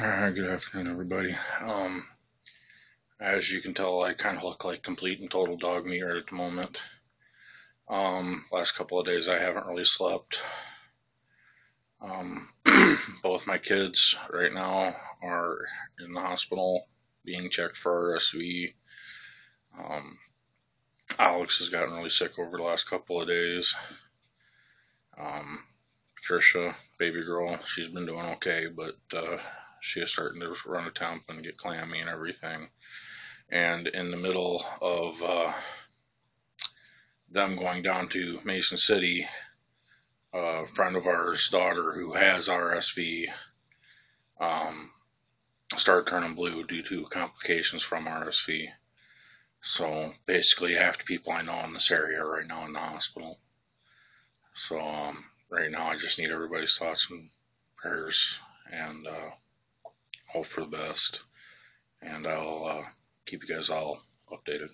Alright, good afternoon, everybody. Um, as you can tell, I kind of look like complete and total dog meat at the moment. Um, last couple of days I haven't really slept. Um, both my kids right now are in the hospital being checked for RSV. Um, Alex has gotten really sick over the last couple of days. Um, Patricia, baby girl, she's been doing okay, but uh, she is starting to run a temp and get clammy and everything. And in the middle of uh, them going down to Mason City, a friend of ours' daughter who has RSV um, started turning blue due to complications from RSV. So basically, half the people I know in this area are right now in the hospital. So um, right now, I just need everybody's thoughts and prayers and uh, hope for the best. And I'll uh, keep you guys all updated.